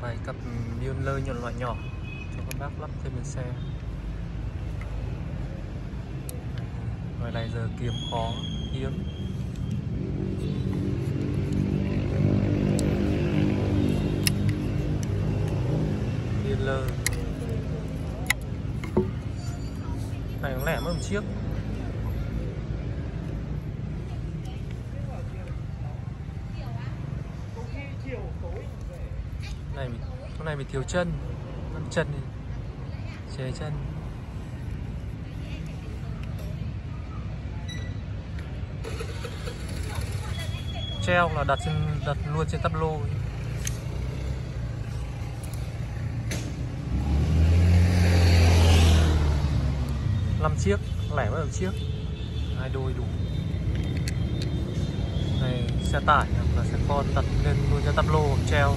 vài cặp biên lơ nhọn loại nhỏ cho các bác lắp thêm lên xe. Ngoài này giờ kiếm khó, hiếm. Biên lơ. Này, nó lẻ mất một chiếc. Này mình chỗ này mình thiếu chân. Mất chân đi. Chế chân. Treo là đặt trên đặt luôn trên tắp lô năm chiếc, lẻ mất một chiếc hai đôi đủ. Này, xe tải hoặc là xe con đặt lên luôn trên tắp lô, treo.